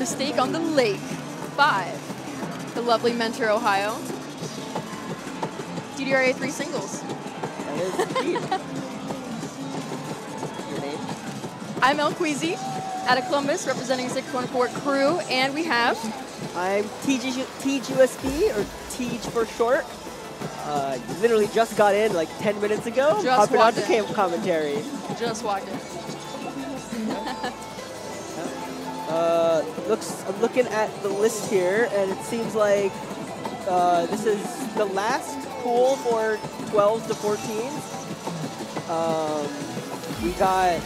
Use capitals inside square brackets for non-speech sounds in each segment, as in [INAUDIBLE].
Mistake on the Lake. Five. The lovely Mentor, Ohio. DDRA three singles. That is. Your name? I'm LQueezy out of Columbus representing 614 crew, and we have I'm TG, teejusb, or TG for short. Uh, literally just got in like 10 minutes ago. Just walked in. camp commentary. just walked in. [LAUGHS] Uh, looks, I'm looking at the list here, and it seems like uh, this is the last pool for 12s to 14s. Um, we got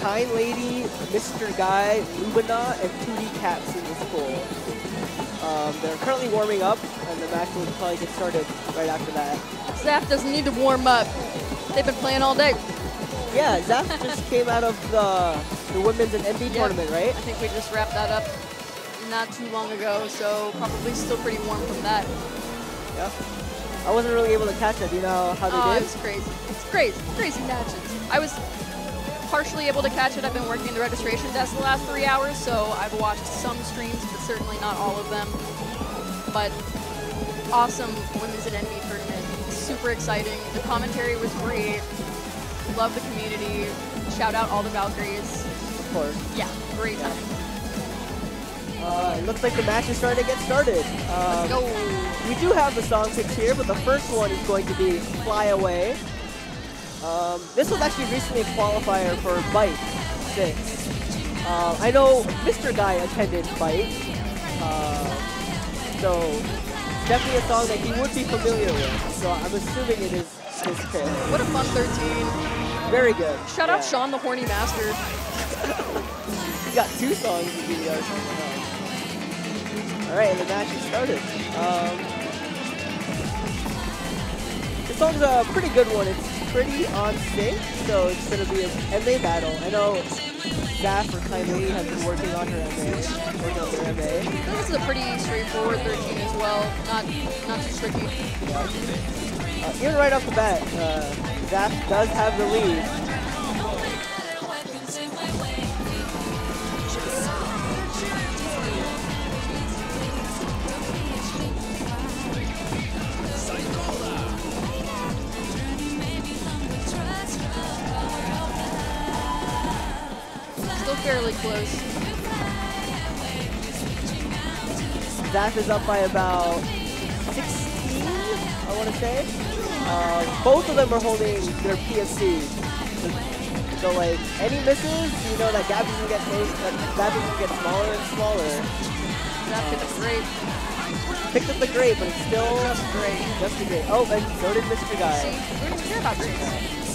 Kind Lady, Mr. Guy, Lubanah, and 2D Caps in this pool. Um, they're currently warming up, and the match will probably get started right after that. Zaf doesn't need to warm up. They've been playing all day. Yeah, Zaf just came out of the, the women's and NB Yeah. tournament, right? I think we just wrapped that up not too long ago, so probably still pretty warm from that. Yeah. I wasn't really able to catch it. Do you know how they Oh, it was crazy. It's crazy, crazy matches. I was partially able to catch it. I've been working the registration desk the last three hours, so I've watched some streams, but certainly not all of them. But awesome women's and NB tournament. Super exciting. The commentary was great. Love the community. Shout out all the Valkyries. Of course. Yeah, great time. Uh, it looks like the match is starting to get started. Um, Let's go. We do have the song picks here, but the first one is going to be Fly Away. Um, this was actually recently a qualifier for Bite 6. Uh, I know Mr. Guy attended Bite, uh, so definitely a song that he would be familiar with. So I'm assuming it is his pick. What a fun 13. Very good. Shout out Yeah. Sean the Horny Master. [LAUGHS] He got two songs in the VDR. All right, and the match has started. Um, this song's a pretty good one. It's pretty on sync, so it's gonna be an MA battle. I know Zaf or Kylie has been working on her MA, working on their MA. This is a pretty straightforward 13 as well. Not not too tricky. Uh, even right off the bat, uh, Zaf does have the lead. Still fairly close. Zaf is up by about 16, I want to say. Uh, both of them are holding their PFC. So, like, any misses, you know that gap is gonna get close, that gap is gonna get smaller and smaller. That pick is great. Picked up the great, but it's still Just great. just a great. Oh, and so did Mr. See, Guy. we don't care about.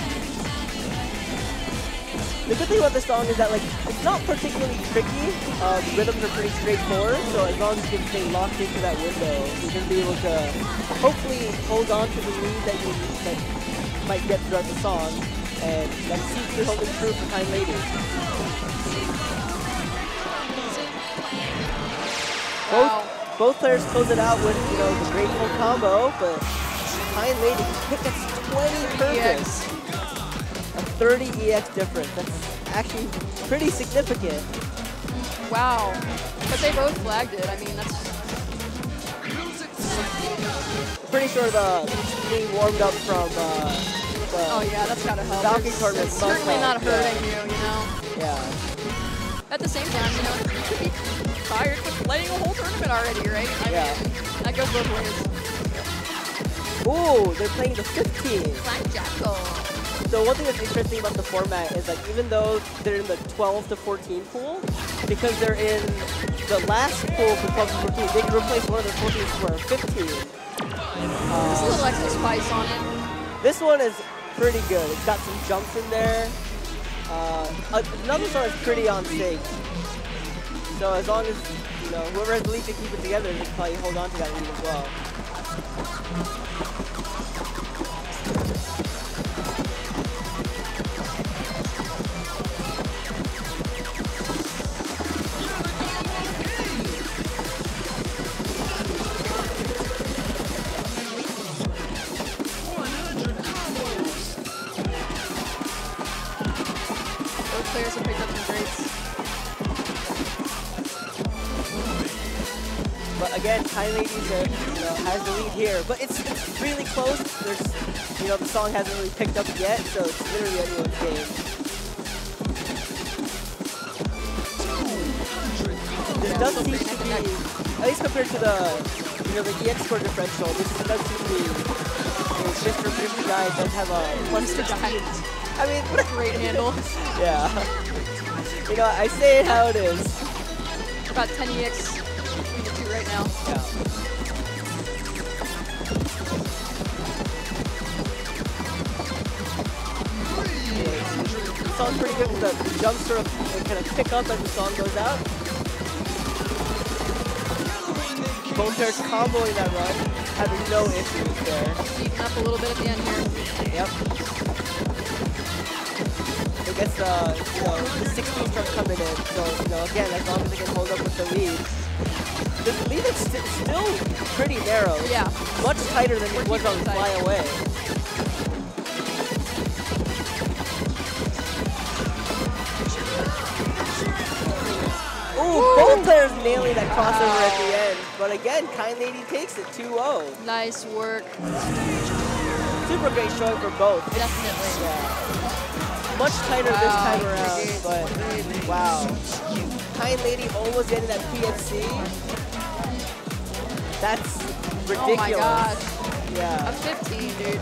The good thing about this song is that, like, it's not particularly tricky. Uh, the rhythms are pretty straightforward, so as long as you can stay locked into that window, you're gonna be able to hopefully hold on to the lead that you that might get throughout the song, and that seems to holding for Kind Lady. Both Wow. both players close it out with you know the grateful combo, but Kind Lady us 20 perfects. EX. A 30 EX difference. That's actually pretty significant. Wow. But they both flagged it. I mean, that's Pretty sure the being warmed up from uh, the oh yeah, that's gotta help. Valkyrie It's, tournament it's certainly help, not hurting you, you know. yeah. At the same time, you know, you could be tired with playing a whole tournament already, right? I Yeah. mean, that goes both ways. Ooh, they're playing the 15. Black Jackal. So one thing that's interesting about the format is like even though they're in the 12 to 14 pool, because they're in the last pool for 12 to 14, they can replace one of the 14s for a 15. There's a little extra spice on it. This one is pretty good. It's got some jumps in there. Uh, another song is pretty on sync. So as long as you know whoever has the lead to keep it together, they can probably hold on to that lead as well. Players have picked up some greats. but again, Kind Ladies uh, you know, has the lead here. But it's, it's really close. There's, you know, the song hasn't really picked up yet, so it's literally anyone's game. This does seem to be, at least compared to the, you know, the EX score differential, this does seem to be, you know, Mr. Mr. Guy does have a plus Mr. 16. Giant. I mean, What a great handle. [LAUGHS] yeah. You know, I say it how it is. About 10 EX between the two right now. Yeah. The song's pretty good. with The jumps sort of kind of pick up as the song goes out. Both pairs comboing that run, having no issues there. Beating up a little bit at the end here. Yep. It gets the, uh, you know, the 16 start coming in. So, you know, again, as long as they can hold up with the lead. The lead is st still pretty narrow. Yeah. Much tighter than it was on Fly. Away. Ooh, both players nailing that crossover at the end. But again, Kind Lady takes it 2-0. Nice work. Super great showing for both. Definitely. Yeah. Much tighter this time around, but wow. Kind Lady almost getting that PFC. That's ridiculous. Oh my gosh. A Yeah. 15, dude.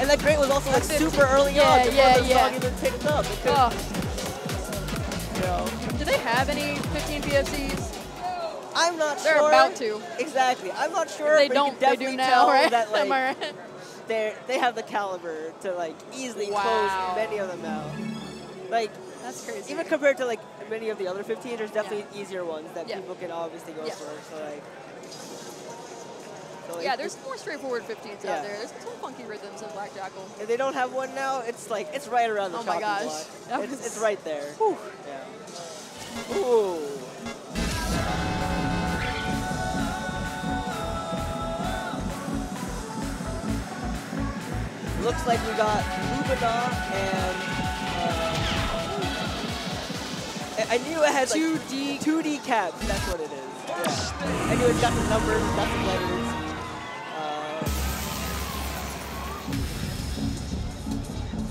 And that great was also like super early Yeah, on before yeah, the yeah. song even picked up. It could, Oh, you know, do they have any 15 PFCs? I'm not They're sure. about to. Exactly. I'm not sure. they but don't. They definitely do now, right? that like [LAUGHS] Am I right? They they have the caliber to like easily Wow. close many of them out. Like That's crazy. even compared to like many of the other 15, there's definitely easier ones that Yeah. people can obviously go Yeah. for. So like, so yeah, there's more straightforward 15s Yeah. out there. There's some funky rhythms in Black Jackal. If they don't have one now, it's like it's right around the Oh my gosh. block. It's, it's right there. Whew. Yeah. Ooh. Looks like we got Lubanah and uh, I- I knew it had like 2D 2D caps. That's what it is. Yeah. I knew it's got the numbers, got the letters.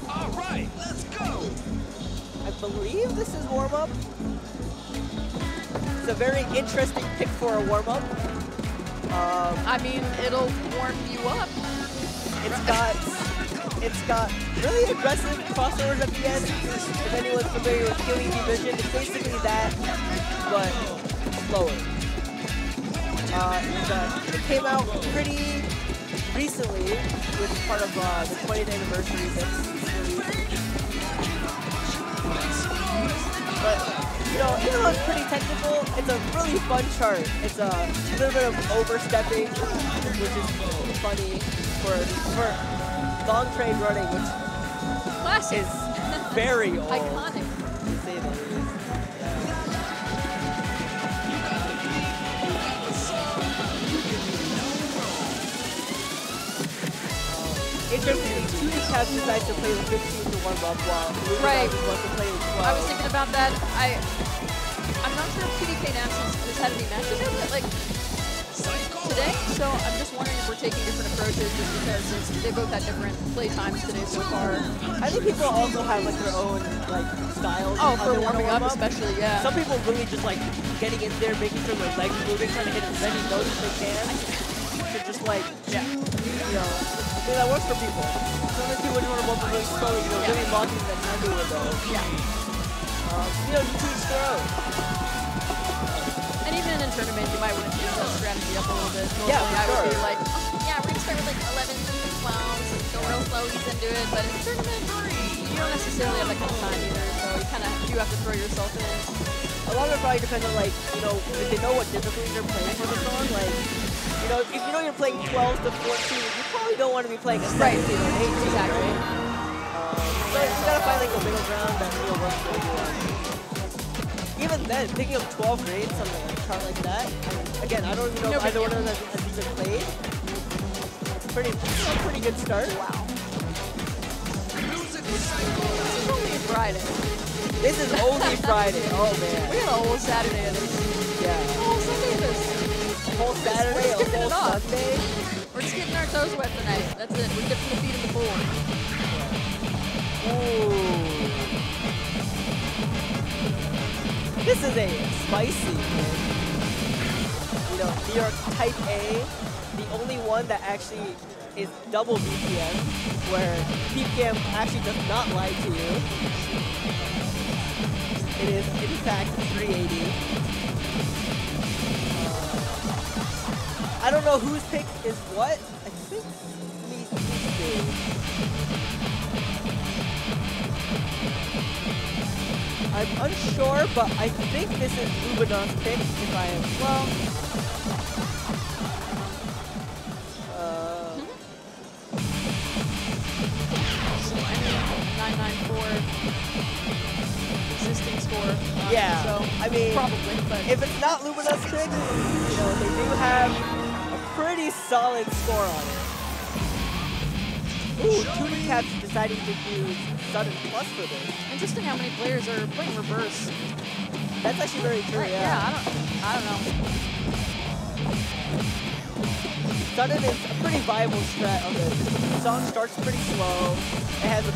Uh, All right, let's go. I believe this is warm up. It's a very interesting pick for a warm up. Um, I mean, it'll warm you up. it's got [LAUGHS] it's got really aggressive crossovers at the end. If anyone's familiar with Killing Division, it's basically that, but slower. Uh, uh, it came out pretty recently, which is part of uh, the 20th anniversary. But, you know, even though it's pretty technical, it's a really fun chart. It's a little bit of overstepping, which is funny for, for long train running, which Classic. is very [LAUGHS] old, Iconic. the least. Interesting, Tudy to play with 15 to warm up while Right. Wants to play with 12. I was thinking about that. I, I'm not sure if 2DKAPS has, has had any matches yet, but like today. So I'm just wondering if we're taking different approaches, just because they both had different play times today so far. I think people also have like their own like styles. Oh, for warming up, warm-up. especially, yeah. Some people really just like getting in there, making sure their legs are moving, trying to hit as many notes as they can. To just like, yeah. you know, mean, that works for people. Some other people just want to really slowly, you know, Yeah. really locking that window. Yeah. Um, you know, you choose throw. And even in a tournament, you might want to change that strategy up a little bit. Normally, Yeah, I would be sure. like, oh, yeah, we're gonna start with like 11s and 12s, and go real slow, ease into it. But in a tournament, you don't necessarily have that kind of time either, so you kind of do have to throw yourself in. A lot of it probably depends on like, you know, if they know what difficulty they're playing for the song. Like, you know, if you know you're playing 12 to 14, you probably don't want to be playing a 17 Right. or an 18. Exactly. Um, so you gotta find like a middle ground that you know works for everyone. Even then, picking up 12 grades on a chart like that, I again, I don't even know No if big either one deal. of them has, has even played. Pretty, a know, pretty good start. Wow. This is only Friday. This is only Friday. Oh man. [LAUGHS] We got a whole Saturday of this. Yeah. A whole Sunday of this. whole Saturday, a We're just whole kicking it off. Sunday. We're just getting our toes wet tonight. That's it. We're dipping the feet in the pool. Ooh. This is a spicy. You know, New York Type A, the only one that actually is double BPM, where BPM actually does not lie to you. It is, in fact, 380. Uh, I don't know whose pick is what. I think, let me see. I'm unsure, but I think this is Lubanah's pick, if I am, well... Uh, I mean, 994 existing score. yeah, So I mean, probably, but if it's not Lubanah's pick, you know, they do have a pretty solid score on it. Ooh, 2DKAPS deciding to use Sudden Plus for this. interesting how many players are playing reverse. That's actually very true, Right, yeah. I don't, I don't know. Sudden is a pretty viable strat on this. The song starts pretty slow. It has a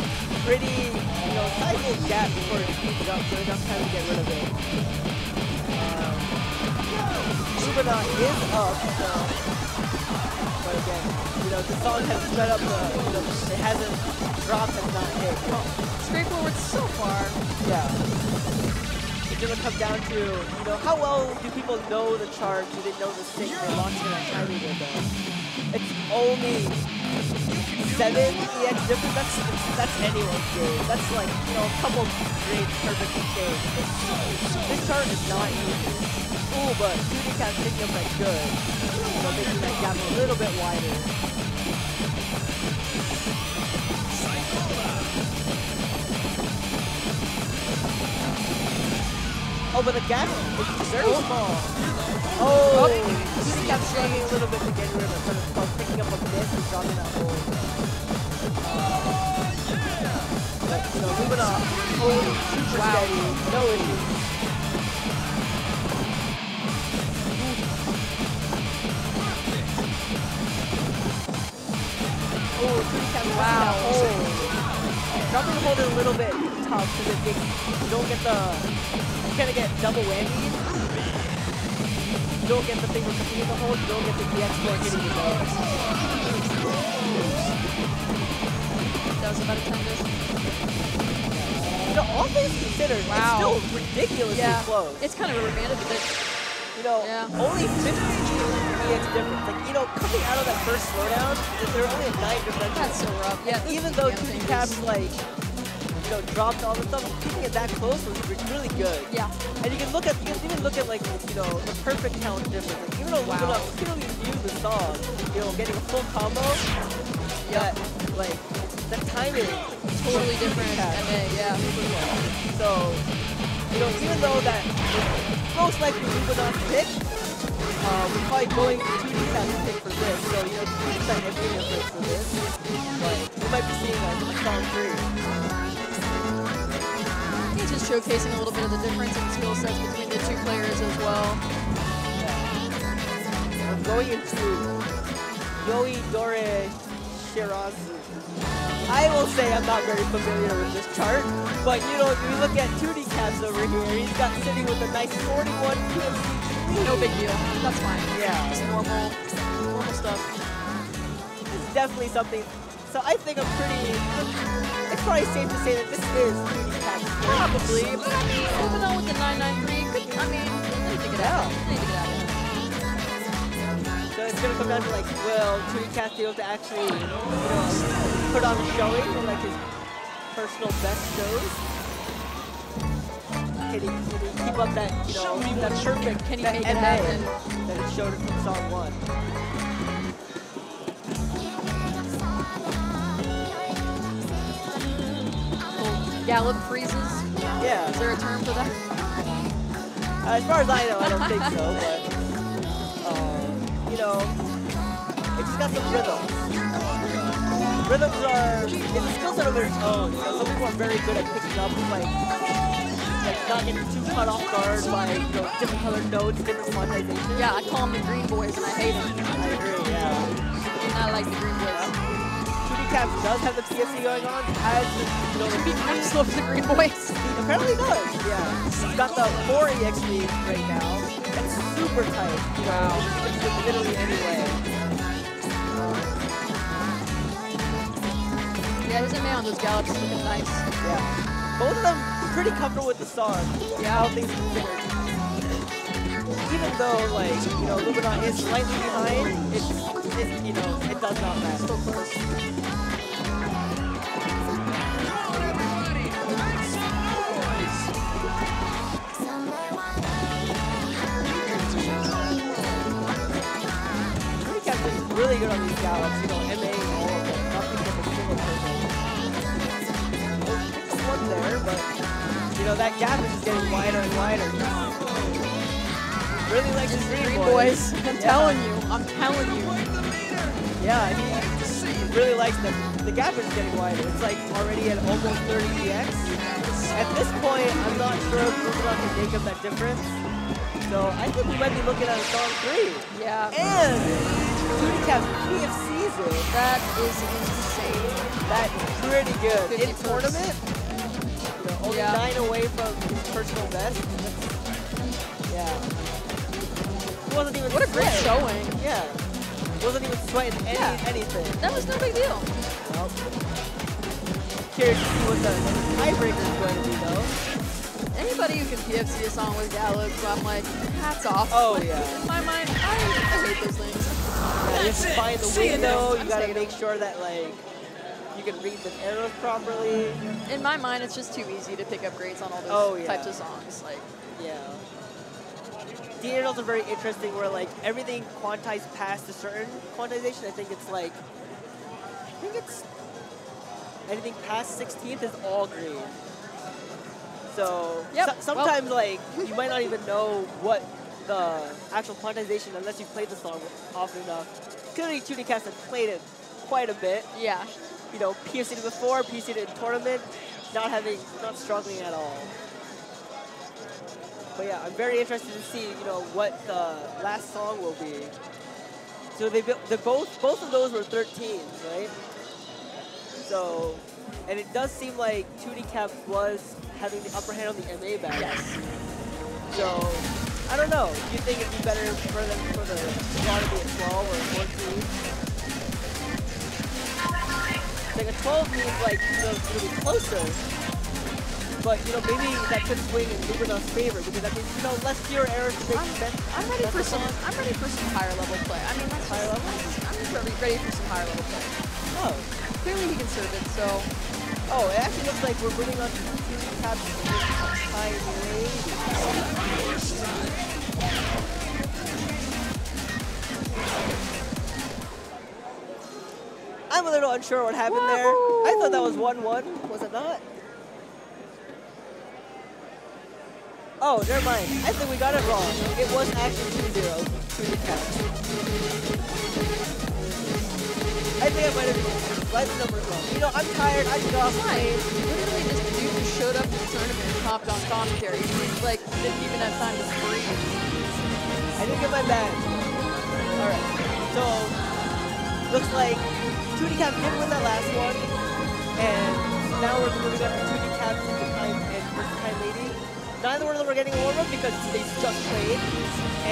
pretty, you know, sizable gap before it speeds up, so enough time to get rid of it. Um, Lubanah is up, so, but again, you know, the song has sped up the, you know, it hasn't dropped and not hit. Straightforward so far. Yeah. It's gonna come down to, you know, how well do people know the charge? Do they know the sync? They in a timing window. It's only seven EX difference. That's that's anyone's game. That's like, you know, a couple great perfect games. This chart is not easy. But 2D Cat's picking up that good. So making that gap a little bit wider. Oh, but the gap is very small. Oh, he kept struggling a little bit to get rid of it, but it's picking up a miss and dropping that. Oh, but, you know, Lubanah holding super Wow. steady, no issues. Oh, Wow. hold. Dropping the hold is a little bit tough because it you don't get the, you kind of get double whammy. You don't get the thing with the the hold, you don't get the DX score hitting you low. That was about a 10 dish. You know, all things considered, Wow. it's still ridiculously Yeah. close. It's kind of a bit. You know, Yeah. only 50 EX difference. Like, you know, coming out of that first slowdown, there were only a 9 differential. That's so rough. Yeah, Even though BPM 2D. Caps, like, you know, dropped all the stuff, keeping it that close was re- really good. Yeah. And you can look at, you can even look at, like, you know, the perfect count difference. Like, even though Wow. Lubanah clearly knew the song, you know, getting a full combo, that, like, the timing Totally different MA, yeah. so, you know, even though that most likely Lubanah's pick, uh, we're probably going to 2D pick for this. So, you know, 2% every difference for this. But we might be seeing that in song three. He's just showcasing a little bit of the difference in skill sets between the two players as well. We're going into Yoi Dore Shirazu. I will say I'm not very familiar with this chart, but you know, if you look at 2DKAPS over here, he's got sitting with a nice 41 PMC No big deal. That's fine. Yeah. Just normal, normal stuff. It's definitely something. So I think I'm pretty. It's probably safe to say that this is Probably, but I mean, moving on with the 993, could, I mean, they need to get out. They need to get out. So it's gonna come down to like, will 2DKAPS be able to actually, you know, put on a showing in like his personal best shows? Can he, keep up that, you know, that perfect, Can he that make it happen? that it showed from song one? Little Gallop freezes. Yeah. Is there a term for that? As far as I know, I don't think so, but, um, you know, it's got some rhythms. Rhythms are, it's a skill set of its own. You know, some people are very good at picking up, like, like not getting too caught off guard by you know different colored notes, different quantization. Yeah, I call them the green boys, and I hate them. I agree. Yeah. I like the green boys. 2D Caps does have the PFC going on. Has you know the Be kind of the green boys. apparently does. Yeah. He's got the 4 EXP right now. That's super tight. Wow. it's, literally anyway. Yeah, his MA on those gallops is looking nice. Yeah. Both of them pretty comfortable with the song. Yeah, all things considered. Even though, like, you know, Lubanah is slightly behind, it's, it, you know, it does not matter. So close. Pretty Captain is really good on these gallops, you know, know, that gap is just getting wider and wider. Really likes his green, Green boys. boys. I'm Yeah. telling you. I'm telling you. Yeah, he really likes them. The gap is getting wider. It's like already at almost 30 EX. At this point, I'm not sure if Lubanah can make up that difference. So I think we might be looking at a song three. Yeah. And 2D Cap PFCs it. That is insane. That's pretty good. In tournament, you know, only Yeah. nine away from his personal best. Yeah. He wasn't even What a great showing. Yeah. Wasn't even sweating any, Yeah. anything. That was no big deal. Well, curious to see what the tiebreaker is going to be, though. Anybody who can PFC a song with gallops, I'm like, hats off. Oh, yeah. In my mind, I, I hate those things. Yeah, you have to find the window. You got to make sure that like you can read the arrows properly. In my mind, it's just too easy to pick up grades on all those Oh, yeah. types of songs. Like, Yeah. The arrows are very interesting. Where like everything quantized past a certain quantization. I think it's like I think it's anything past 16th is all green. So Yep, so- sometimes like you might not even know what the actual quantization unless you've played the song often enough. Clearly, 2DKAPS have played it quite a bit. yeah. You know, PFC'd it before, in tournament, not having, not struggling at all. But yeah, I'm very interested to see, you know, what the last song will be. So they, they both, both of those were 13s, right? So, and it does seem like 2D Cap was having the upper hand on the MA battle. Yes. So, I don't know. Do you think it'd be better for them for the squad to be a 12 or a 14? Like a 12 means like, you know, it's gonna be closer. But, you know, maybe that could swing in Lubanah's favor because that means, you know, less fewer errors to make I'm, sense. I'm ready for some. I'm ready for some higher level play. I mean, that's Higher level? I'm just ready, ready for some higher level play. Oh. Clearly, he can serve it. So, Oh, it actually looks like we're moving on to two tabs high lady. I'm a little unsure what happened there. I thought that was 1-1. Was it not? Oh, never mind. I think we got it wrong. It was actually 2-0 to the cat. I think I might have read the numbers wrong. You know, I'm tired. I got off plane. Literally, just a dude who showed up to the tournament and hopped on commentary. He's Like, didn't even have time to breathe. I didn't get my badge. Alright, so looks like 2D Cap did win that last one, and now we're moving on to 2D Cap and versus Kind Lady. Neither one of them are getting a warm up because they just played,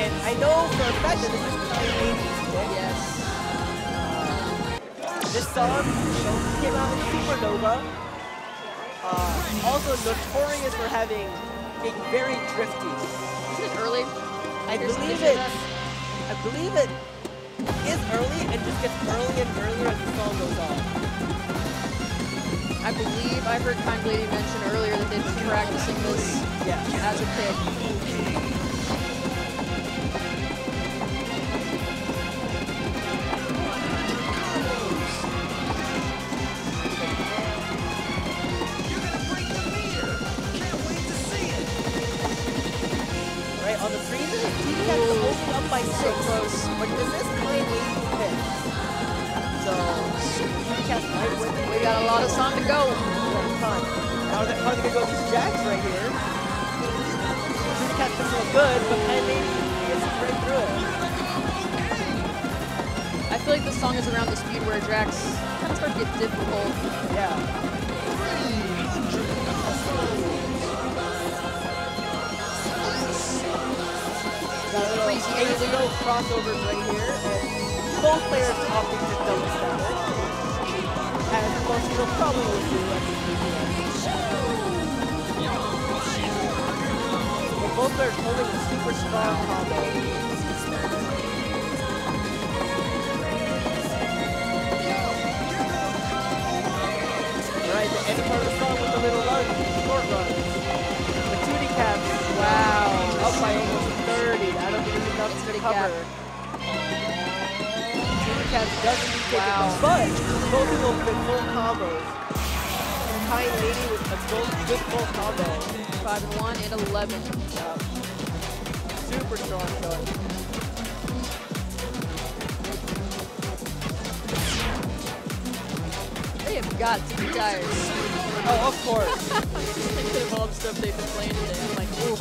and I know for a fact that this is Kind Lady's pick. Yes. This song, came out in Supernova. Uh, also notorious for having being very drifty. Isn't it early? I Here's believe it. I believe it is early and just gets earlier and earlier I believe I heard Kind Lady mention earlier that they've been practicing this Yeah. as a pick. 5 and 1 and 11. Yeah. Super strong showing. They have got to be tired. Oh, of course. [LAUGHS] All the stuff they've been playing today, I'm like, ooh.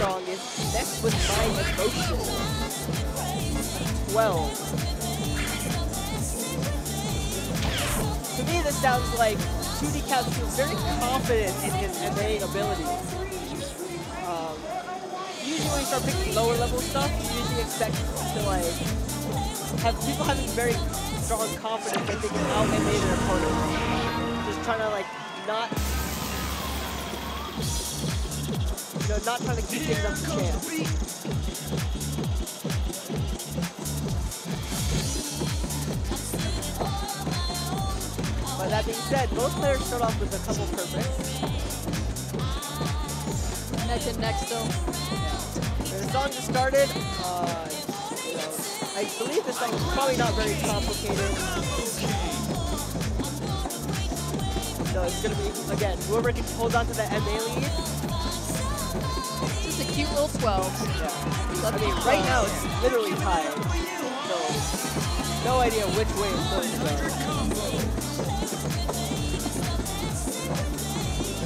Is with My Emotion. 12. To me, this sounds like 2D Cat feels very confident in his MA abilities. Um, usually when you start picking lower level stuff, you usually expect to like have people having very strong confidence that they can out MA their opponent. Just trying to like not know, not trying to keep things up to chance. But that being said, both players start off with a couple perfects. Neck and neck still. When the song just started, uh, you know, I believe the song is probably not very complicated. So it's gonna be, again, whoever can hold on to the MA lead. Just a cute little 12. Yeah. I mean, right now it's literally tied. So, no idea which way it's going to go.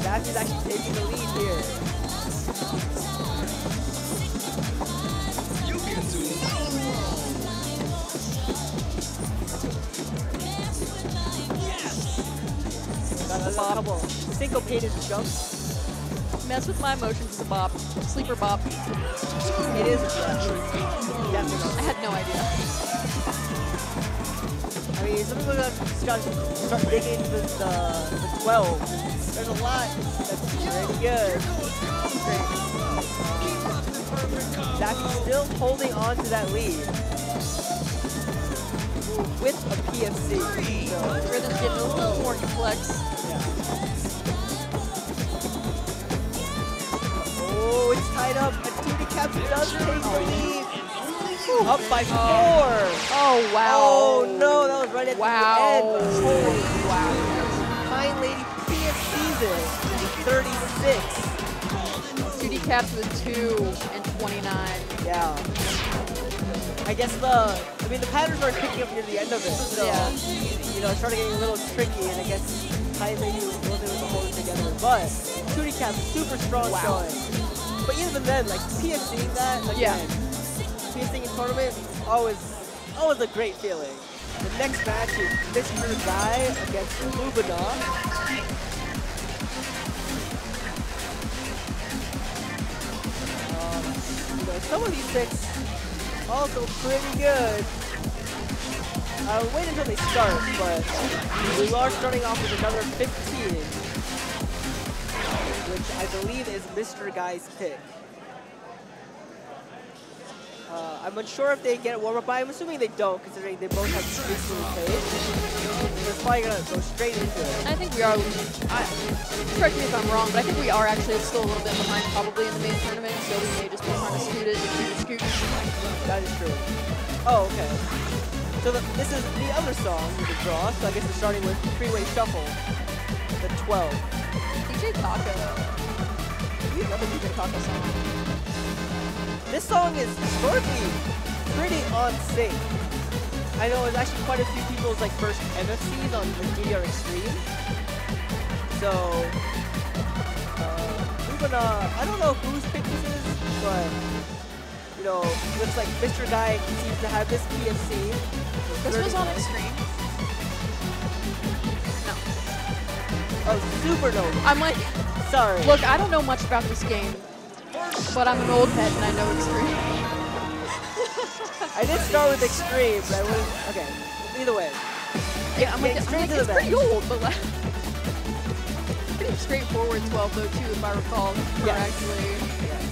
Dash is actually taking the lead here. Got a couple syncopated jumps. Mess with my emotions is a bop. Sleeper bop. It is a threat. Definitely. I had no idea. I mean, some people just got to start digging into the, the, the 12. There's a lot that's pretty good. That's still holding on to that lead. With a PFC. So, Rhythm's getting a little more complex. Oh, it's tied up. And 2D does take the lead. Up by four. Oh, wow. Oh no, that was right at Wow. the end. Holy wow. Lady PFC's it. 36. 2D caps with 2 and 29. Yeah. I guess the, I mean, the patterns are picking up near the end of it. So, Yeah. you know, it started getting a little tricky, and I guess Kind Lady wasn't able to hold it together. But 2D Cap super strong Wow. showing. But even then, like PFCing that, Yeah. again, PFCing in tournament, always, always a great feeling. The next match is Mr. Guy against Lubanah. Um, some of these picks also pretty good. I'll wait until they start, but we are starting off with another 15, which I believe is Mr. Guy's pick. Uh, I'm unsure if they get a warm-up, but I'm assuming they don't, considering they both have recently played. They're probably gonna go straight into it. I think we are, I, correct me if I'm wrong, but I think we are actually still a little bit behind probably in the main tournament, so we may just be trying to scoot it, scoot it, scoot. it. That is true. Oh, okay. So the, this is the other song with the draw, so I guess we're starting with Freeway Shuffle, the 12. DJ Taco. We love a DJ Taco song. This song is historically pretty on sync. I know it's actually quite a few people's like first MFCs on the DDR Extreme. So, uh, Lubanah, I don't know whose pick this is, but you know, looks like Mr. Guy seems to have this PFC. This was on Extreme. No. Oh, Supernova. I'm like, Sorry. look, I don't know much about this game, but I'm an old head and I know Extreme. [LAUGHS] I did start with Extreme, but I wouldn't. Okay. Either way. Yeah, I'm like, Getting I'm straight like to the it's pretty match. old, but like, pretty straightforward 12 though too, if I recall correctly. Yes.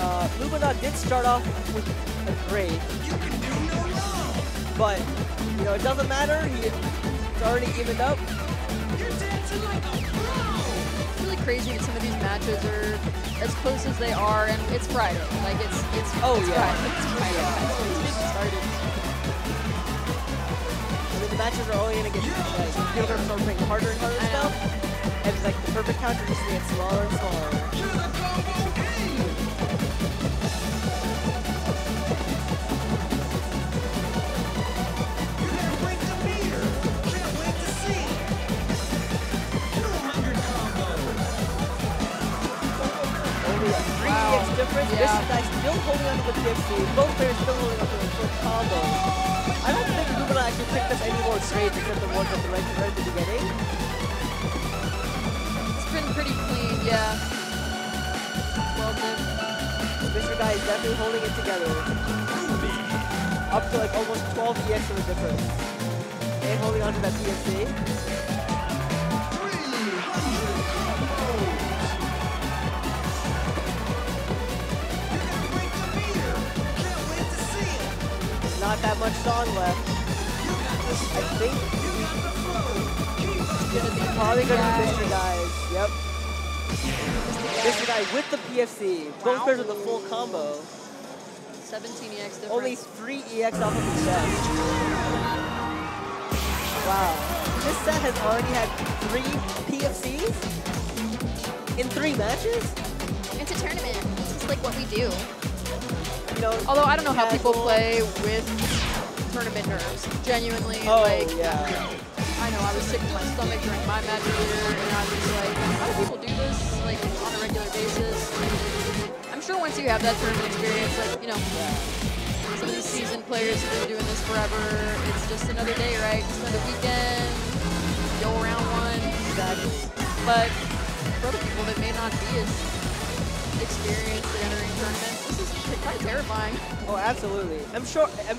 Uh, Lubanah did start off with a grade, but you know it doesn't matter. He, it's already evened up. It's really crazy that some of these matches are as close as they are, and it's Friday. Like it's it's Oh, it's yeah. Friday. It's Friday. guys. Let's get it started. I mean, the matches are only gonna get like people are playing harder and harder stuff, and like the perfect counter just gonna get smaller and smaller. Difference. Yeah. This guy's still holding on to the PFC. Both players still holding on to the full combo. I don't think Lubanah actually picked up any more trades except the ones at the right, right at the beginning. It's been pretty clean, yeah. Well done. Mr. Guy is definitely holding it together. Up to like almost 12 EX of a difference. And holding on to that PFC. Not that much song left. I think It's gonna be probably gonna be Mr. Guy's. Yep. Mr. Guy with the PFC. Both pairs with the full combo. 17 EX difference. Only three EX off of his set. Wow. This set has already had three PFCs in three matches? It's a tournament. It's just like what we do. Although I don't know how people play with tournament nerves. Genuinely, Oh, like yeah. I know I was sick to my stomach during my match earlier, and I was just like, how do people do this like on a regular basis? I'm sure once you have that tournament experience, like you know, some of these seasoned players have been doing this forever. It's just another day, right? Just another weekend. Go around one. Exactly. But for other people that may not be as experienced at entering tournaments, kind of terrifying. Oh, absolutely. I'm sure. I'm,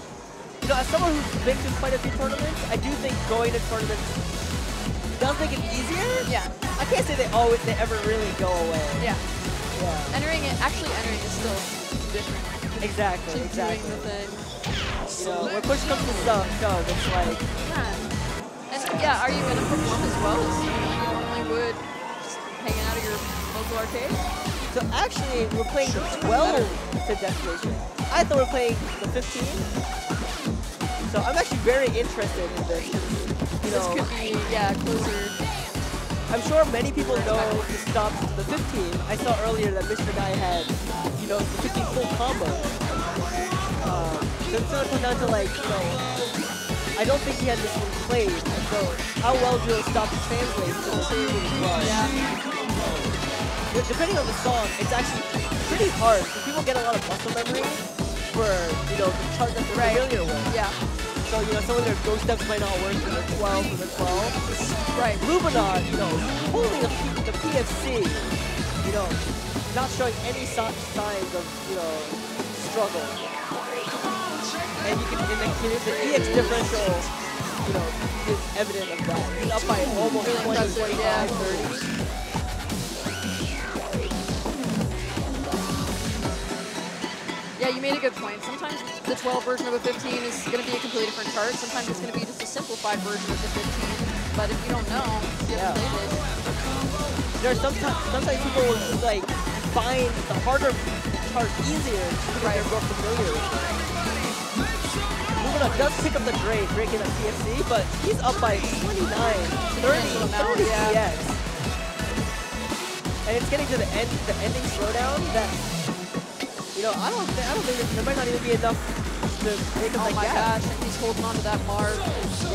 you know, as someone who's been to quite a few tournaments, I do think going to tournaments does make it easier. Yeah, I can't say they always, they ever really go away. yeah. Yeah. Entering it, actually entering is still different. Exactly. Exactly. doing the thing. You know, when push comes to shove, shove, it's like Yeah. And yeah, are you gonna perform as well as you, normally would, just hanging out of your local arcade? So actually, we're playing the 12 to destination. I thought we were playing the 15. So I'm actually very interested in this. You This could be yeah closer. I'm sure many people know the stops to the 15. I saw earlier that Mr. Guy had, you know, the 15 full combo. Um, so it's gonna come down to like, you know, I don't think he had this one played. So how well do those stops translate to the well? Yeah. Depending on the song, it's actually pretty hard because people get a lot of muscle memory for, you know, the chart that they're Right. familiar with. Yeah. So, you know, some of their ghost steps might not work for the 12 for the 12. Right. Lubanah, you know, holding the, P- the PFC, you know, not showing any si- signs of, you know, struggle. And you can, in the, the EX differential, you know, is evident of that. He's up by almost 20, 25, 30. Yeah, you made a good point. Sometimes the 12 version of a 15 is going to be a completely different chart. Sometimes it's going to be just a simplified version of the 15. But if you don't know, you Yeah. There are sometimes, sometimes people will just, like find the harder part easier because Right. they're more familiar with it. Does pick up the grade, breaking the PFC, but he's up by 29, 30, 30 yeah. EX. And it's getting to the end, the ending slowdown that, you know, I don't think I don't think there might not even be enough to make up Oh that my gap. gosh, and he's holding on to that mark.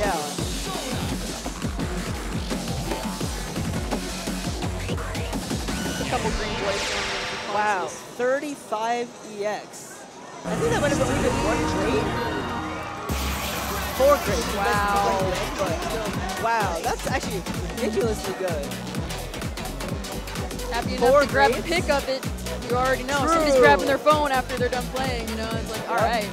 Yeah. A couple green boys going in for Wow. 35 EX. I think that might have been even one grade. Four grades. so that's Wow. not good, but still, wow, that's actually ridiculously good. Happy Four enough to grab a pick of it. You already know. True. Somebody's grabbing their phone after they're done playing, you know? It's like, all right.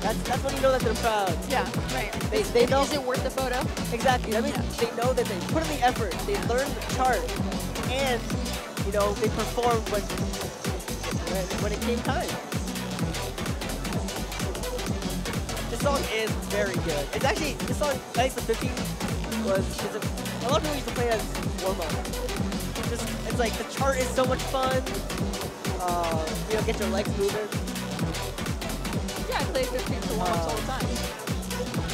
That's that's when you know that they're proud. Yeah, right. They, they know Is it worth the photo? exactly. I mean, they know that they put in the effort. They learned the chart, and you know they performed when when, when it came time. This song is very good. It's actually this song. I think the 15 was a, a lot of people used to play as warm it's like the chart is so much fun. Uh, you know, get your legs moving. Yeah, I play 15 for warm-ups all the Uh, time.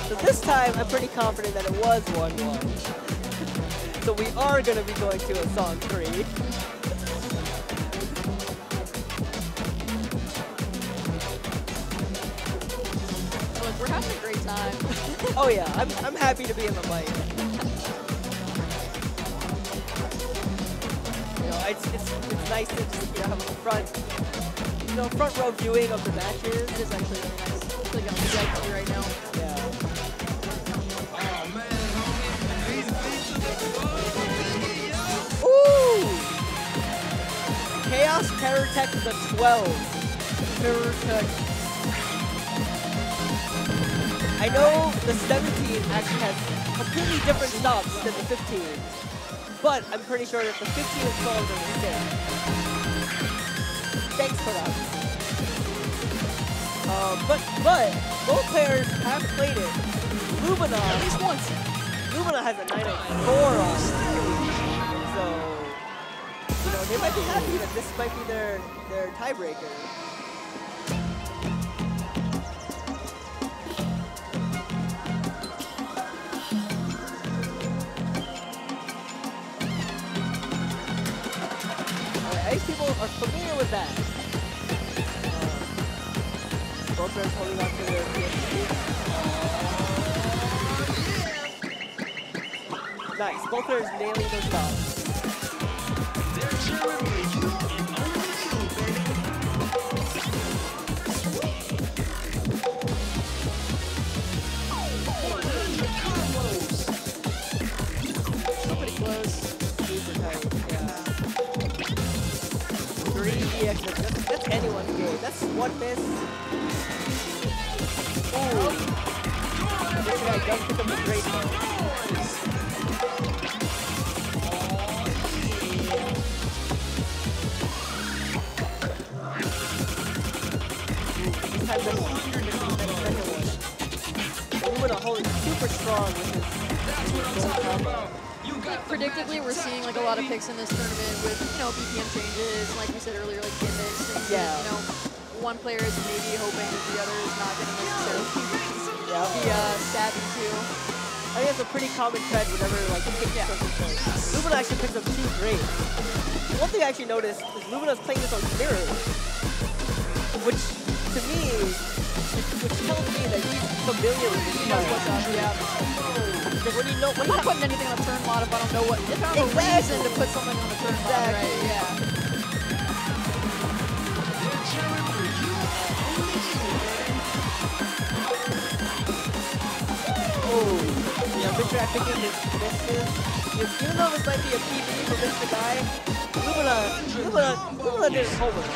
So this time, I'm pretty confident that it was 1-1. [LAUGHS] so we are going to be going to a song three. Look, we're having a great time. [LAUGHS] Oh yeah, I'm, I'm happy to be in the mic. It's, it's, it's nice to just you know, have a front, you know, front row viewing of the matches. Is actually really nice. It's like on the deck right now. Yeah. Ooh! Chaos Terror Tech the 12. Terror Tech. I know the 17 actually has completely different stops than the 15, but I'm pretty sure that the 15 and 12 are the same. Thanks for that. Um, but but both players have played it. Lubanah At least once. Lubanah has a 904 on stage, so you know they might be happy that this might be their their tiebreaker. Both players nailing those shots. Yeah. you know, one player is maybe hoping that the other is not going to necessarily Yeah. be uh, savvy too. I think that's a pretty common trend whenever like picks Yeah. something close. Lubanah actually picks up two grades. One thing I actually noticed is Lubanah's playing this on mirrors, which to me, which tells me that he's familiar with this He knows what's up, yeah. Because when you know when I'm not putting anything on the turn mod if I don't know what, if I don't have a reason to put something on the turn mod, Exactly. right? Yeah. Oh, yeah, Mr. I picking his misses. Even- Even though this might be a PB for Mr. Guy, Lubanah, Lubanah, Lubanah did his homework.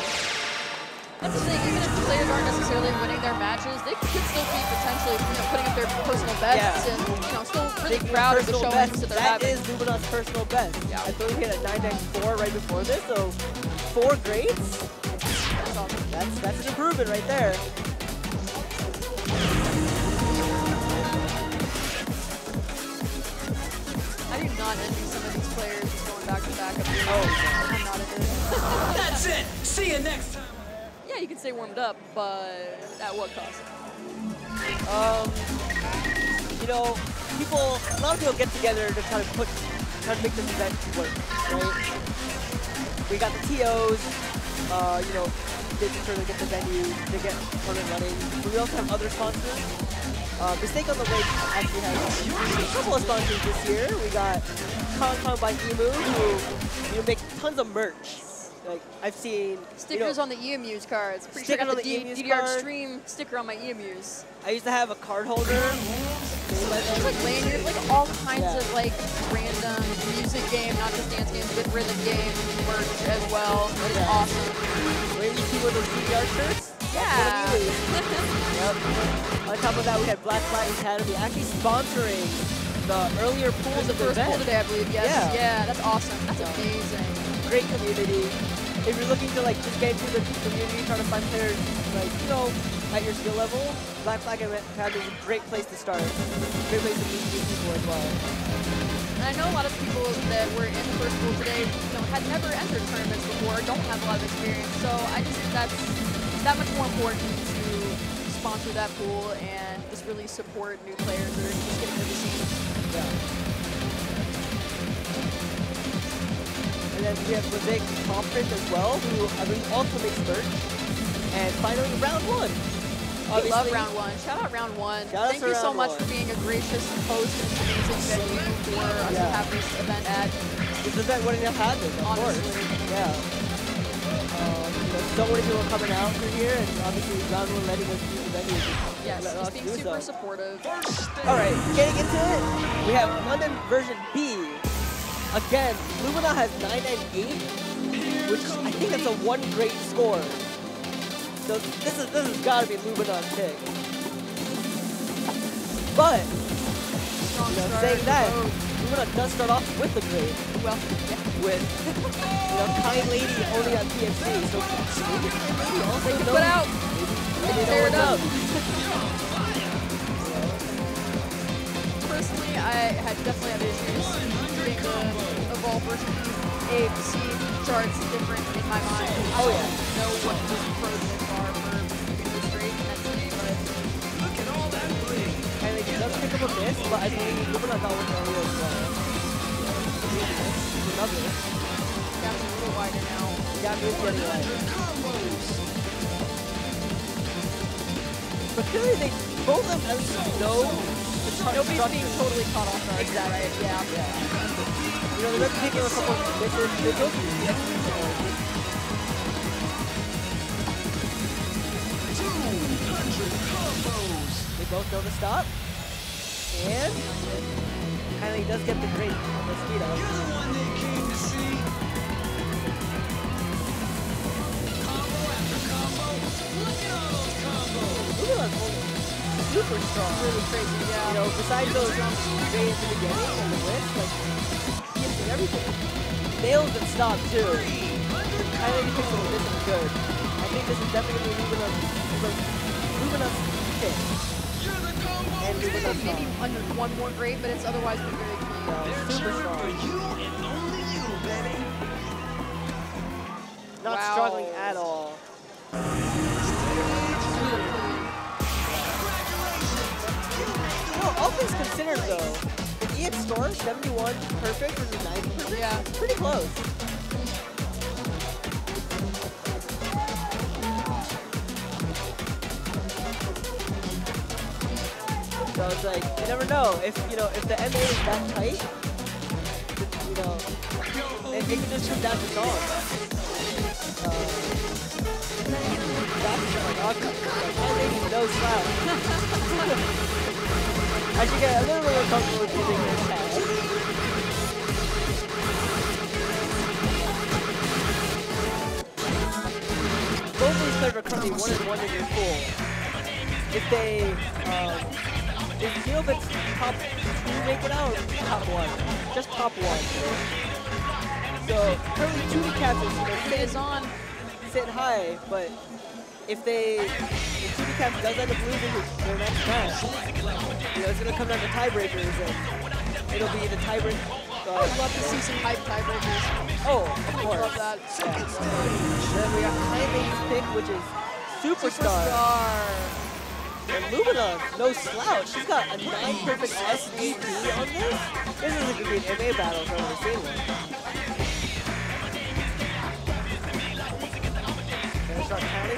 That's the thing, even if the players aren't necessarily winning their matches, they could still be potentially you know, putting up their personal bests Yeah. and you know, still really Taking proud of the personal showings best. that they're That having. is Lubanah's personal best. Yeah. I believe he had a 994 right before this, so four grades. That's awesome. That's that's an improvement right there. Not envy some of these players just going back to back up here. Oh, I'm not into it. That's it. See you next time. yeah, you can stay warmed up, but at what cost? Um, you know, people, a lot of people get together to try to put, try to make this event work, right? We got the TOs, uh, you know, making sure to get the venue, to get tournament running. But we also have other sponsors. Uh, Mistake on the Lake actually has a couple of sponsors this year. We got Kong Kong by Emu, who you know, make tons of merch. Like I've seen Stickers you know, on the EMU's cards. Pretty sure I Sticker got on the, the DDR card. Stream sticker on my EMU's. I used to have a card holder. It's like lanyard, like all kinds Yeah. of like random music game, not just dance games, but rhythm game merch as well. Is Yeah. awesome. Where you see one of those DDR shirts? Yeah. One of Emu's. Yep. On top of that, we had Black Flag Academy actually sponsoring the earlier pools the of the first pool event. today, I believe. Yes. Yeah. Yeah. that's awesome. That's amazing. Great community. If you're looking to like just get into the community, trying to find players like you know at your skill level, Black Flag Academy is a great place to start. Great place to meet new people as well. And I know a lot of people that were in the first pool today, you know, had never entered tournaments before, don't have a lot of experience. So I just think that's that much more important to sponsor that pool and just really support new players that are just getting into the scene. Yeah. And then we have Mosaic Conference as well, who I believe also makes merch. And finally, Round1. We love Round1. Shout out Round1. Shout Thank you so much one. for being a gracious host and amazing venue for us to have this event at. This event wouldn't have happened, of Honestly. course. Yeah. Know, so many people coming out for here, and obviously Round1 letting us use the venue. Yes, let just being super so. supportive. All right, getting into it, we have London version B. Again, Lubanah has 998, which I think that's a one great score. So this is this has got to be Lubanah's pick. But you know, saying that, Lubanah does start off with the grade well, yeah. with [LAUGHS] you know Kind Lady only on PFC. So maybe Kind Lady also They can knows- put out. Maybe they Tear know it up. up. Personally, I had definitely had issues doing the Evolve version A to C charts different in my mind. I Oh, don't yeah. know what the pros Pick up a but I Lubanah got one earlier as well. Me a little wider now. Me is getting right. But clearly they both of them at least know Nobody's being totally caught off guard. Exactly. Right? Yeah. Yeah. You know, they might be taking a couple of the execution. 200 combos. They both know to stop. And Kind Lady does get the great on the speed up. You're the one they came to see. Combo after combo. Look at all those combos. Lubanah's super strong. Really crazy. Yeah. You know, besides those great at the beginning and the whip, like, he hits everything. Nails and stop too. I think he picks up this is good. I think this is definitely Lubanah's, Lubanah's pick. You're the combo And Lubanah's. Maybe strong. under one more great, but it's otherwise been very clean. No, They're super strong. you and only you, baby. Not Wow. struggling at all. You know, all things considered though, the EX score, 71 perfect versus 90 perfect, Yeah. pretty close. So it's like, you never know. If, you know, if the MA is that tight, you know, it, it can just come down to song. Uh, that's slouch. [LAUGHS] I should get a little more comfortable with using this. Both these are currently one and one in your pool. If they, um, if Xenobit's top two make it out, top one, just top one. So currently two captains, you know, It sitting, is on. sitting high, but if they, if two caps does end up losing their next match, you know, it's gonna come down to tiebreakers, and it'll be the tiebreaker. Uh, I would love to see some hype tiebreakers. Oh, of course. Love that. Yeah. Then we got High pick, which is Superstar. Superstar. And Lubanah, no slouch. She's got a 9 perfect SDD on this. This is going to be an MA battle if I've ever seen one.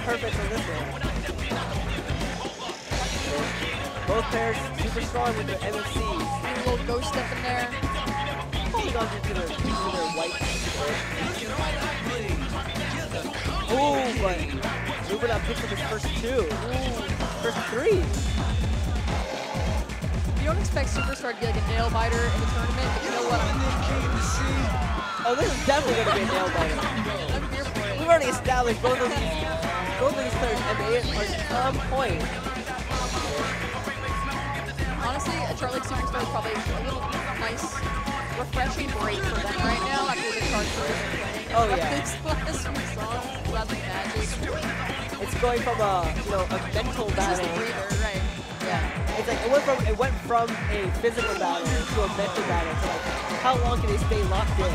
Perfect on this one. Both pairs super strong with their MFCs. A little ghost step in there. Holding on to their, to their white Ooh, but Lubanah picks up his first two. First three. You don't expect Superstar to be like a nail biter in the tournament, but you know what? Oh, this is definitely going to be a nail biter. I'm here for it. We've already established both of these, both of these players MA are on point. Honestly, a Charlie Superstar is probably a little nice, refreshing break for them right now after the charge they've been playing. Oh, [LAUGHS] yeah. These last few songs, magic. It's going from a, you know, a mental It's just a battle. breather, right? Yeah. It's like it went from it went from a physical battle to a mental battle. To like how long can they stay locked in?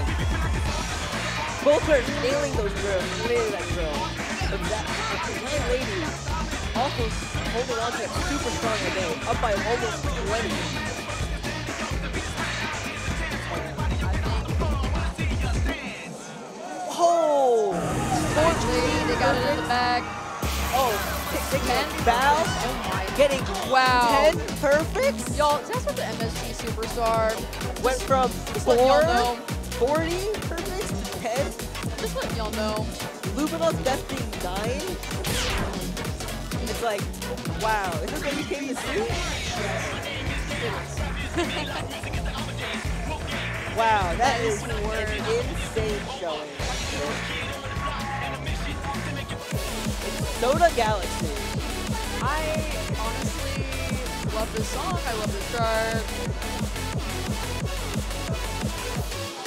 Both players nailing those drills, nailing that drill. But that the Lady also holding on to it super strong today, up by almost 20. Oh! Fortunately, they got it in the bag. Oh, they Ten can bow, Oh getting Wow. 10 perfects. Y'all, that's what the MSG Superstar. Went from Just letting 4, know. 40 perfects to 10. Just letting y'all know. Lubanah's death being 9. It's like, wow, is this what you came to see? [LAUGHS] Wow, that That is is an word. insane showing. Soda Galaxy. I honestly love this song. I love this chart.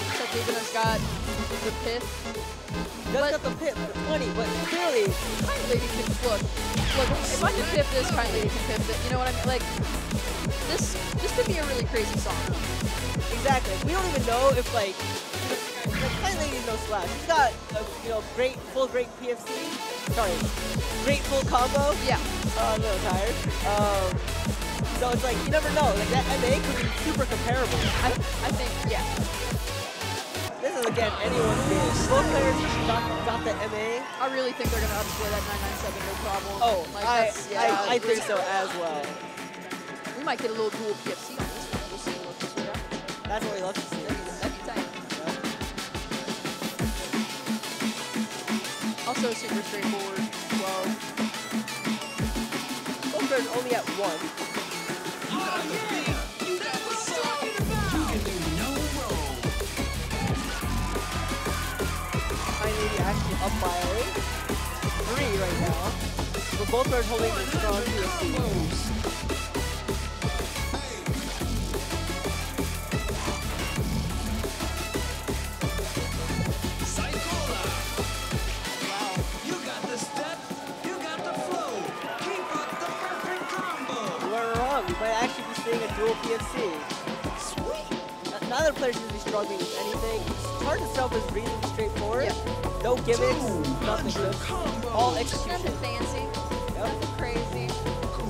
Except Lubanah's got the. Does But- got the pit 20, but clearly, Kind lady can look. Look, if I can pip this, kind lady can pip it. You know what I mean? Like this. This could be a really crazy song. exactly. We don't even know if like, Lady's no slash. He's got a you know great full great PFC. Sorry, great full combo. Yeah. Uh, I'm a little tired. Um, so it's like you never know. Like that MA could be super comparable. I. I think. Yeah. This is again anyone's game. Both players got, got the MA. I really think they're gonna upscore that 997 no problem. Oh, like, I, yeah, I I think so as well. We might get a little dual PFC on this one. We'll see. We'll just figure out. That's what we love to see. Yeah. Also super straightforward. Well, Both players only at one. Kind Lady actually up by three right now. But both are holding strong PFC. You dual PFC. N- Neither player seems to be struggling with anything. Card itself is reasonably straightforward. Yeah. No gimmicks, nothing. Just all execution. nothing fancy. Yep. Nothing crazy.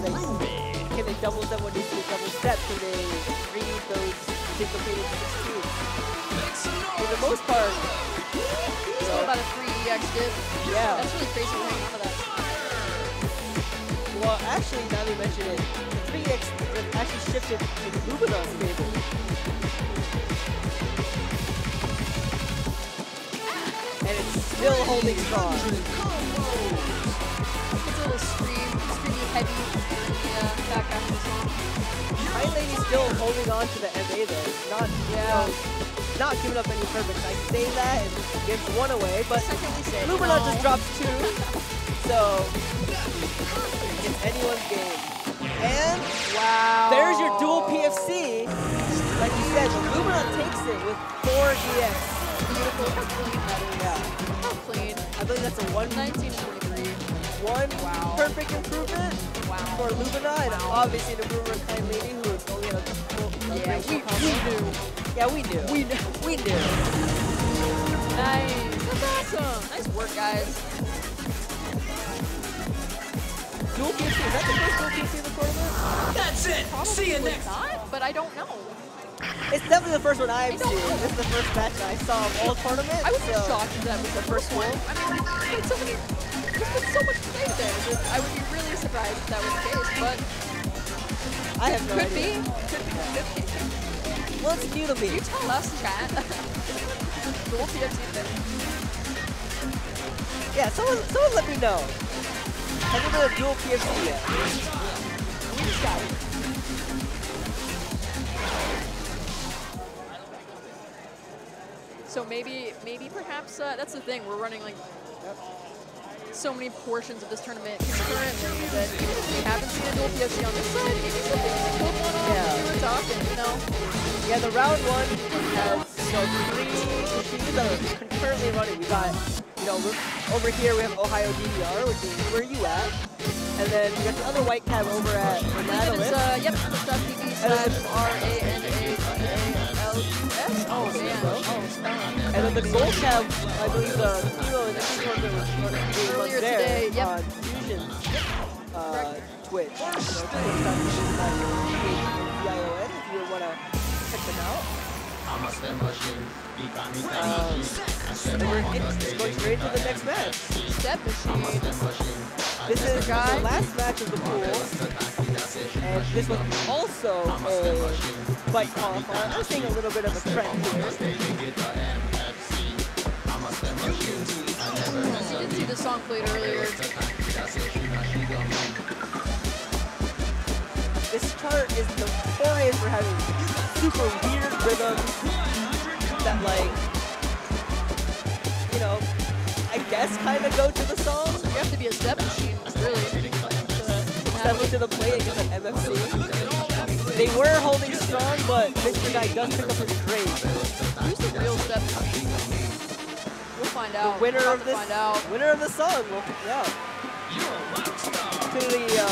Like, can they double step when they see a double step? Can they read those duplicated 16s? For the most part, Still about a 3EX dip. yeah. That's really crazy we're hanging on to that. Well, actually, now that you mention it, the 3X actually shifted in Lubanah's favor. And it's still holding strong. It's a little scream, screamy heavy in the back of the song. Kind Lady's still holding on to the MA though. Not, you Yeah. know, not giving up any perfects. I say that and gives one away, but Lubanah no. just drops two. [LAUGHS] So it's anyone's game. And Wow. there's your dual PFC. Like you said, Lubanah takes it with four EX. Beautiful. How clean that is. Yeah. How clean. I believe that's a one 1923. one Wow. perfect improvement Wow. for Lubanah, and obviously the for Kind Lady, who is only a Yeah, we, we knew. Yeah, we do. We knew. We knew. Nice. That's awesome. Nice work, guys. Dual PFC. Is that the first dual PFC in the tournament? That's it. See you next. not, but I don't know. It's definitely the first one I've I seen. know. This is the first match I saw of all tournament. I would be so shocked if that was the first one. I mean, we played so many there's been so much play there. I would be really surprised if that was the case, but I have no could idea. be. Could be. Could be. Well, it's new to me. You tell us, chat. [LAUGHS] Dual PFC thing. Yeah, someone, someone let me know. You a dual PFC yet? We just got it. So maybe, maybe perhaps uh, that's the thing. We're running like so many portions of this tournament concurrently that we haven't seen a dual PFC on this side. Maybe something pull one off Yeah. we were talking, you know? Yeah, the Round1 has you know three machines that are concurrently running. We got you know over here we have Ohio DDR, which is where you at, and then we got the other white cab over at Renatalist. uh, yep, twitch.tv slash R-A-N-A-L-U-S. Oh, man. Oh. And then the gold cab, I believe the Kilo and the that was Earlier today, yep. on Fusion uh, Twitch. You know, twitch.tv slash if you want to check them out. Um, and we're getting, going straight to the next match. Step machine. This is guy. the last match of the pool, and this was also a bike qualifier. I'm seeing a little bit of a trend here. You did see the song played earlier. This chart is notorious for having super weird rhythms that like, you know, I guess kind of go to the song. You have to be a step machine, really. Step up to the plate against an MFC. They were holding strong, but MisterGuy does pick up his grade. Who's the real step machine? We'll find out. The winner We'll of this, winner of the song, we'll find out. Clearly, uh,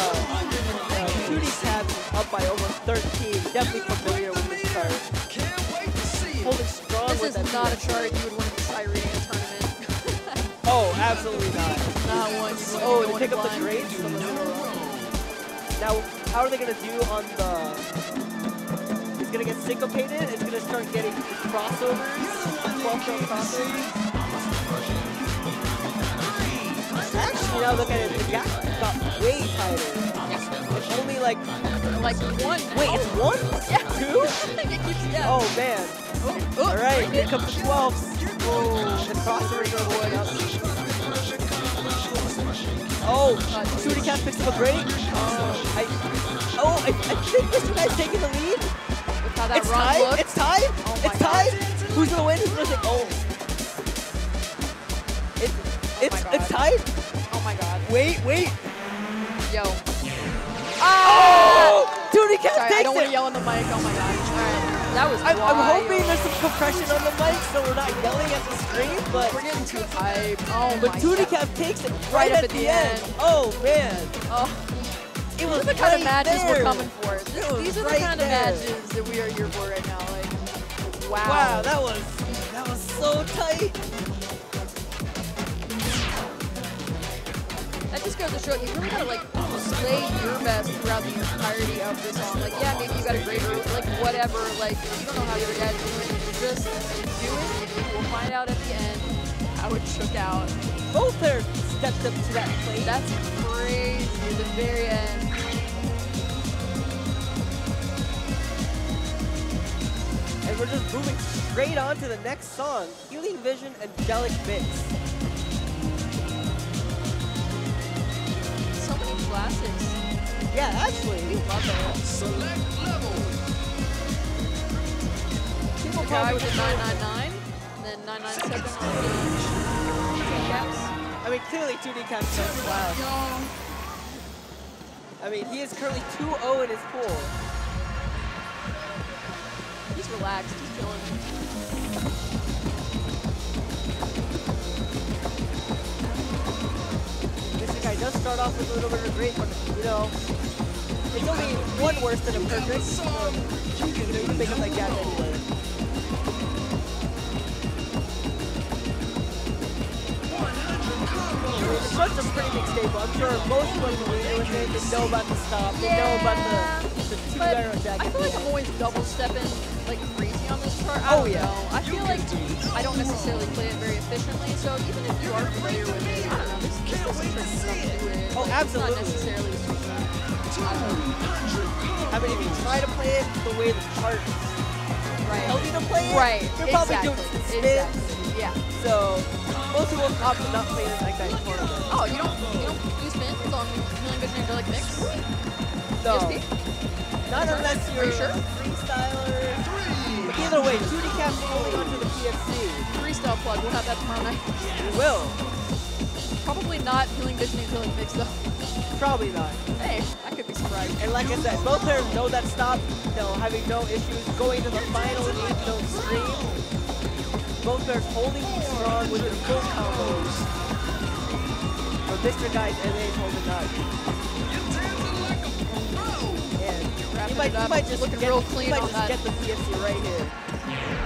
uh, 2DKAPS up by almost 13. Definitely familiar with this chart. Can't wait to see it. Holding strong This with is that not a chart you would win in Cyrene tournament. [LAUGHS] Oh, absolutely not. not one. Oh, wouldn't to pick in up the blind. grades the middle. Now, how are they gonna do on the? It's gonna get syncopated. It's gonna start getting crossovers, 12 throw crossovers. Actually, now look at it. The gap got way tighter. It's only like Like one. wait, Oh, it's one, yeah. two. [LAUGHS] it keeps yeah. Oh man! Oh, oh, All right, here comes the 12s. Oh, the are going up. Oh, Shooty Cat picks up a break. Oh, I, oh, I, I think this guy's taking the lead. How that It's tied. looked. It's tied. Oh it's tied. Who's gonna win? Who's gonna take? Oh, it, oh it's God. it's tied. Oh my god. Wait, wait. Yo. Oh, ah! Shooty Cat Sorry, I don't want to yell on the mic. Oh my god! That was I'm I'm hoping there's some compression on the mic, so we're not yelling at the screen. But We're getting too hyped. Oh but my Tootie. Cap takes it right, at, the end. Oh man, Oh, it these was are the kind of matches there. we're coming for. This- these are the right kind there. of matches that we are here for right now. Like, wow. Wow, that was that was so tight. That just goes to show you really gotta like play your best throughout the entirety of the song. Like, yeah, maybe you got a great route, like whatever. Like, you don't know how your guy's doing. Just do it, we'll find out at the end how it shook out. Both there stepped up to that plate. That's crazy at the very end. and we're just moving straight on to the next song, Healing Vision Angelic Mix. Classics. Yeah, actually, Love it. Select level. people The guy with the 999, and then 997 on the Two caps. I mean, clearly 2DKAPS does class. Y'all. I mean, he is currently 2-0 in his pool. He's relaxed. He's chilling. This guy does start off with a little bit of a great, but you know, it's only one worse than a perfect. So, you know, you can make up that gap anyway. The shot's a pretty big staple. I'm sure most people are familiar with it. They know about the stop. They know about the, the two but arrow jacket. I feel like I'm always double stepping like crazy on this chart? I Oh, yeah. know. I feel like I don't necessarily play it very efficiently, so even if you are familiar with it, I don't know, there's, there's Oh, absolutely. It's not necessarily I don't know. I mean, if you try to play it the way the chart Right. tells you to play it, Right. you're probably exactly. doing spins. Exactly. Yeah. So most people opt to not play it like that. Oh, you don't you don't do spins on Healing Vision Angelic Mix? No, ESP? not unless you're you sure? a freestyler. But either way, 2DKAPS holding onto the PFC. Freestyle plug. We'll have that tomorrow night. We will. Probably not Healing Vision Angelic Mix though. Probably not. Hey, I could be surprised. And like I said, both players know that stop, you know, having no issues going to the final eight note stream. Both players holding strong with their full combos. But MisterGuy's NA is holding up. And he might, he up, might just get, real he clean might just that. get the PFC right here.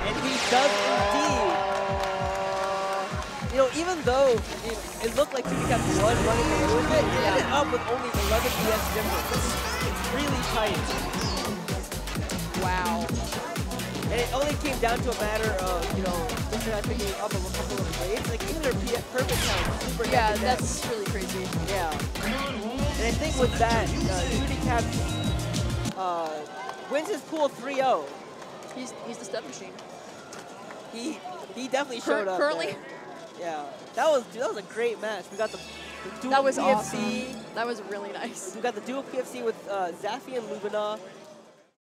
And he does indeed. You know, even though it, it looked like 2DKAPS was running away with it, it ended up with only 11 PS difference. It's really tight. Wow. And it only came down to a matter of, you know, MisterGuy picking up a couple of grades. Like, even their P- perfect count, super Yeah, neck and neck. that's really crazy. Yeah. And I think with that, uh, uh, wins his pool 3-0. He's he's the step machine. He he definitely Cur- showed up. currently- there. Yeah. That was that was a great match. We got the, the dual That was PFC. awesome. That was really nice. We got the dual PFC with uh, Zaffy and Lubanah.